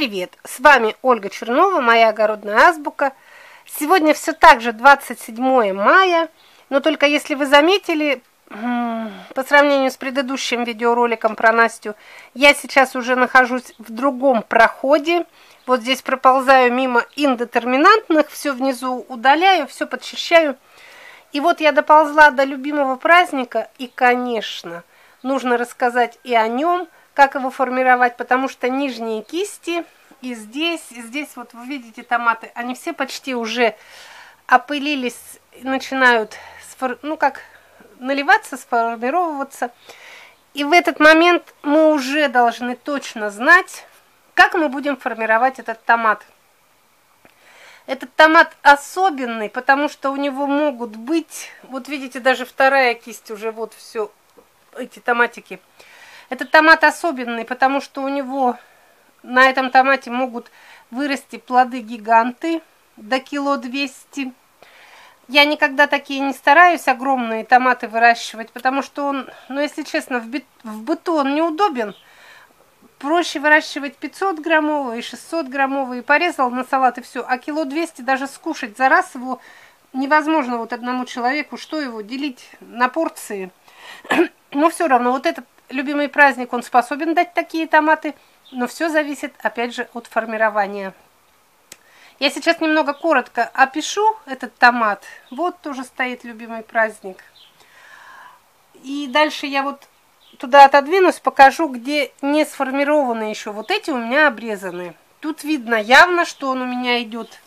привет! С вами Ольга Чернова, моя огородная азбука. Сегодня все так же 27 мая, но только если вы заметили, по сравнению с предыдущим видеороликом про Настю, я сейчас уже нахожусь в другом проходе. Вот здесь проползаю мимо индетерминантных, все внизу удаляю, все подчищаю. И вот я доползла до любимого праздника, и, конечно, нужно рассказать и о нем – как его формировать, потому что нижние кисти и здесь, и здесь вот вы видите томаты, они все почти уже опылились, начинают, ну как, наливаться, сформировываться. И в этот момент мы уже должны точно знать, как мы будем формировать этот томат. Этот томат особенный, потому что у него могут быть, вот видите, даже вторая кисть уже вот все, эти томатики – этот томат особенный, потому что у него на этом томате могут вырасти плоды-гиганты до кило двести. Я никогда такие не стараюсь огромные томаты выращивать, потому что он, ну если честно, в, бит, в быту он неудобен. Проще выращивать 500 граммовые, 600 граммовые, порезал на салат и все. А кило 200 даже скушать за раз его невозможно вот одному человеку, что его делить на порции. Но все равно вот этот любимый праздник, он способен дать такие томаты, но все зависит, опять же, от формирования. Я сейчас немного коротко опишу этот томат. Вот тоже стоит любимый праздник. И дальше я вот туда отодвинусь, покажу, где не сформированы еще. Вот эти у меня обрезаны. Тут видно явно, что он у меня идет.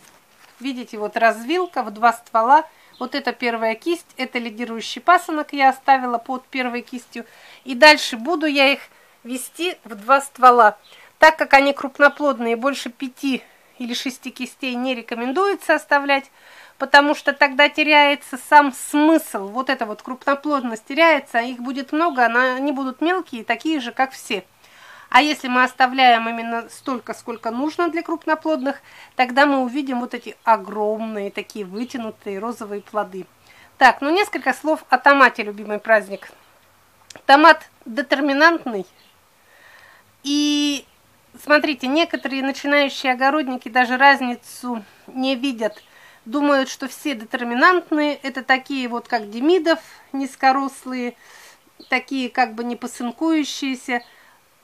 Видите, вот развилка в два ствола. Вот это первая кисть, это лидирующий пасынок я оставила под первой кистью. И дальше буду я их вести в два ствола. Так как они крупноплодные, больше пяти или шести кистей не рекомендуется оставлять, потому что тогда теряется сам смысл. Вот эта вот крупноплодность теряется, их будет много, они будут мелкие, такие же, как все. А если мы оставляем именно столько, сколько нужно для крупноплодных, тогда мы увидим вот эти огромные, такие вытянутые розовые плоды. Так, ну несколько слов о томате, любимый праздник. Томат детерминантный. И смотрите, некоторые начинающие огородники даже разницу не видят. Думают, что все детерминантные это такие вот, как демидов, низкорослые, такие как бы не посынкующиеся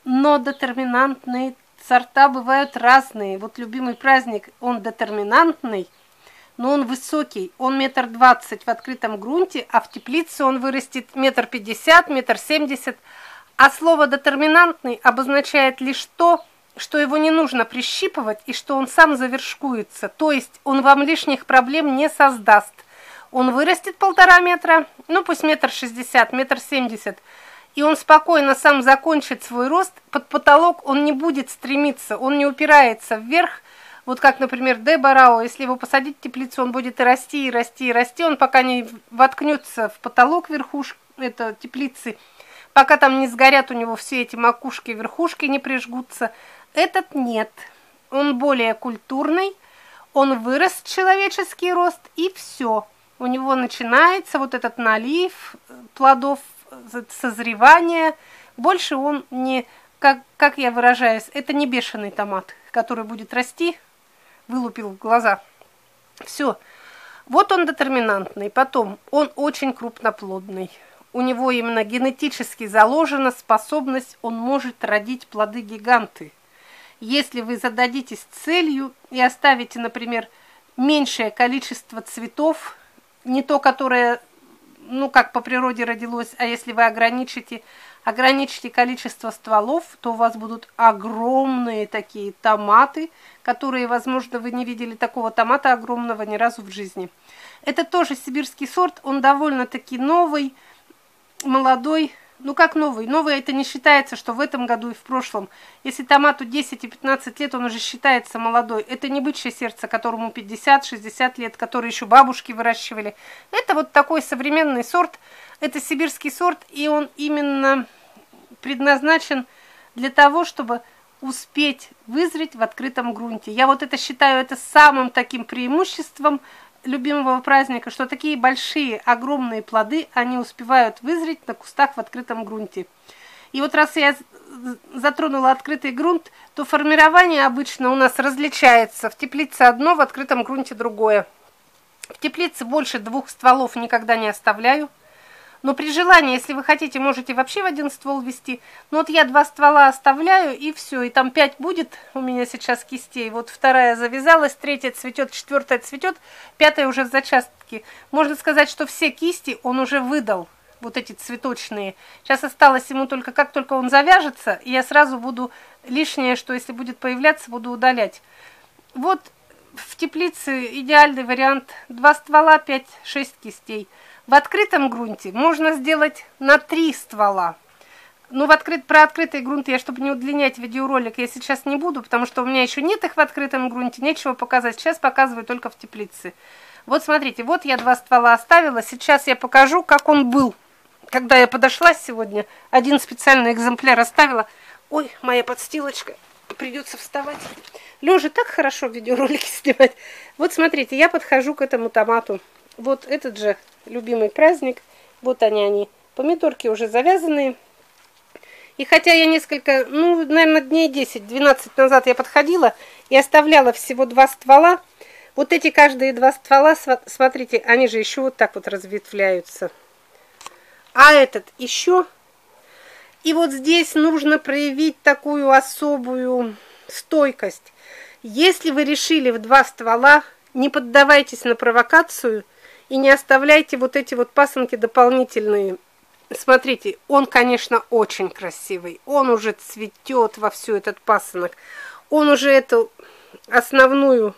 но детерминантные сорта бывают разные. Вот любимый праздник, он детерминантный, но он высокий, он метр двадцать в открытом грунте, а в теплице он вырастет метр пятьдесят, метр семьдесят. А слово детерминантный обозначает лишь то, что его не нужно прищипывать и что он сам завершкуется, то есть он вам лишних проблем не создаст. Он вырастет полтора метра, ну пусть метр шестьдесят, метр семьдесят, и он спокойно сам закончит свой рост, под потолок он не будет стремиться, он не упирается вверх, вот как, например, Дебарао, если его посадить в теплицу, он будет и расти, и расти, и расти, он пока не воткнется в потолок верхушки, это теплицы, пока там не сгорят у него все эти макушки, верхушки не прижгутся. Этот нет, он более культурный, он вырос человеческий рост, и все. У него начинается вот этот налив плодов созревания. Больше он не, как, как я выражаюсь, это не бешеный томат, который будет расти, вылупил глаза. Все. Вот он детерминантный. Потом, он очень крупноплодный. У него именно генетически заложена способность, он может родить плоды-гиганты. Если вы зададитесь целью и оставите, например, меньшее количество цветов, не то, которое ну, как по природе родилось, а если вы ограничите, ограничите количество стволов, то у вас будут огромные такие томаты, которые, возможно, вы не видели такого томата огромного ни разу в жизни. Это тоже сибирский сорт, он довольно-таки новый, молодой, ну как новый? Новый это не считается, что в этом году и в прошлом. Если томату 10 и 15 лет, он уже считается молодой. Это не бычье сердце, которому 50-60 лет, который еще бабушки выращивали. Это вот такой современный сорт. Это сибирский сорт, и он именно предназначен для того, чтобы успеть вызреть в открытом грунте. Я вот это считаю это самым таким преимуществом любимого праздника, что такие большие, огромные плоды, они успевают вызреть на кустах в открытом грунте. И вот раз я затронула открытый грунт, то формирование обычно у нас различается. В теплице одно, в открытом грунте другое. В теплице больше двух стволов никогда не оставляю. Но при желании, если вы хотите, можете вообще в один ствол вести. Но вот я два ствола оставляю, и все. И там пять будет у меня сейчас кистей. Вот вторая завязалась, третья цветет, четвертая цветет, пятая уже в зачастке. Можно сказать, что все кисти он уже выдал вот эти цветочные. Сейчас осталось ему только, как только он завяжется, я сразу буду лишнее, что если будет появляться, буду удалять. Вот в теплице идеальный вариант. Два ствола, 5-6 кистей. В открытом грунте можно сделать на три ствола. Ну, в открыт, про открытый грунт я, чтобы не удлинять видеоролик, я сейчас не буду, потому что у меня еще нет их в открытом грунте, нечего показать. Сейчас показываю только в теплице. Вот смотрите, вот я два ствола оставила, сейчас я покажу, как он был когда я подошла сегодня, один специальный экземпляр оставила. Ой, моя подстилочка, придется вставать. Лежа так хорошо видеоролики снимать. Вот смотрите, я подхожу к этому томату. Вот этот же любимый праздник. Вот они, они. Помидорки уже завязанные. И хотя я несколько, ну, наверное, дней 10-12 назад я подходила и оставляла всего два ствола, вот эти каждые два ствола, смотрите, они же еще вот так вот разветвляются а этот еще. И вот здесь нужно проявить такую особую стойкость. Если вы решили в два ствола, не поддавайтесь на провокацию и не оставляйте вот эти вот пасынки дополнительные. Смотрите, он, конечно, очень красивый. Он уже цветет во всю этот пасынок. Он уже эту основную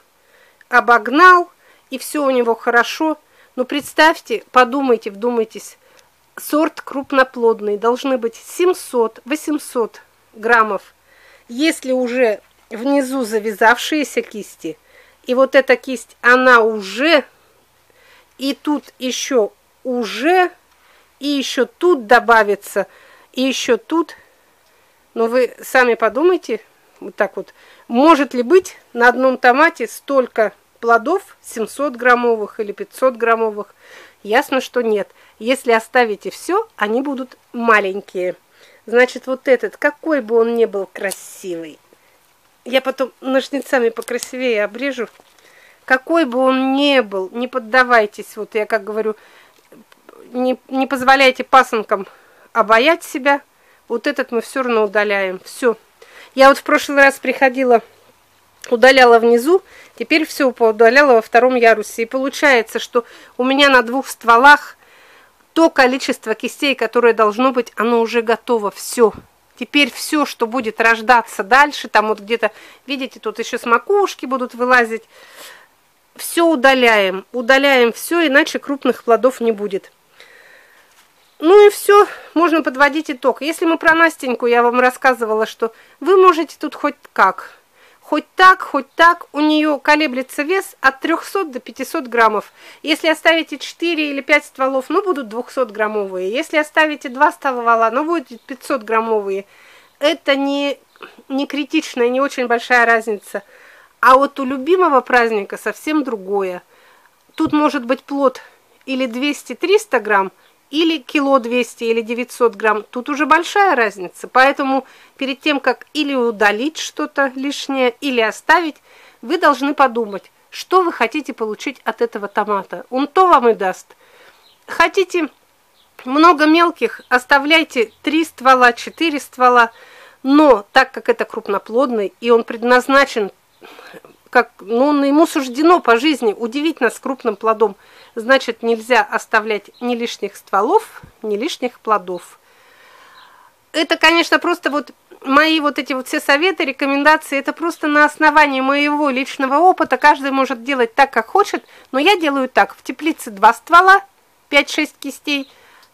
обогнал, и все у него хорошо. Но представьте, подумайте, вдумайтесь, сорт крупноплодный, должны быть 700-800 граммов. Если уже внизу завязавшиеся кисти, и вот эта кисть, она уже, и тут еще уже, и еще тут добавится, и еще тут, но вы сами подумайте, вот так вот, может ли быть на одном томате столько плодов, 700 граммовых или 500 граммовых? Ясно, что нет. Если оставите все, они будут маленькие. Значит, вот этот, какой бы он ни был красивый, я потом ножницами покрасивее обрежу. Какой бы он ни был, не поддавайтесь, вот я как говорю, не, не позволяйте пасынкам обаять себя. Вот этот мы все равно удаляем. Все. Я вот в прошлый раз приходила, удаляла внизу, теперь все удаляла во втором ярусе. И получается, что у меня на двух стволах то количество кистей, которое должно быть, оно уже готово, все. Теперь все, что будет рождаться дальше, там вот где-то, видите, тут еще с макушки будут вылазить, все удаляем, удаляем все, иначе крупных плодов не будет. Ну и все, можно подводить итог. Если мы про Настеньку, я вам рассказывала, что вы можете тут хоть как, Хоть так, хоть так, у нее колеблется вес от 300 до 500 граммов. Если оставите 4 или 5 стволов, ну, будут 200 граммовые. Если оставите 2 ствола, ну, будут 500 граммовые. Это не, не критичная, не очень большая разница. А вот у любимого праздника совсем другое. Тут может быть плод или 200-300 грамм, или кило 200 или 900 грамм, тут уже большая разница. Поэтому перед тем, как или удалить что-то лишнее, или оставить, вы должны подумать, что вы хотите получить от этого томата. Он то вам и даст. Хотите много мелких, оставляйте 3 ствола, 4 ствола, но так как это крупноплодный, и он предназначен, как, ну, ему суждено по жизни удивить нас крупным плодом – Значит, нельзя оставлять ни лишних стволов, ни лишних плодов. Это, конечно, просто вот мои вот эти вот все советы, рекомендации, это просто на основании моего личного опыта. Каждый может делать так, как хочет, но я делаю так. В теплице два ствола, 5-6 кистей,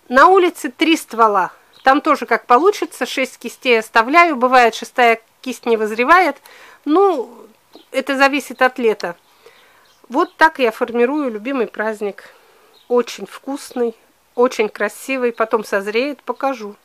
на улице три ствола. Там тоже как получится, 6 кистей оставляю, бывает шестая кисть не вызревает. Ну, это зависит от лета. Вот так я формирую любимый праздник. Очень вкусный, очень красивый. Потом созреет, покажу.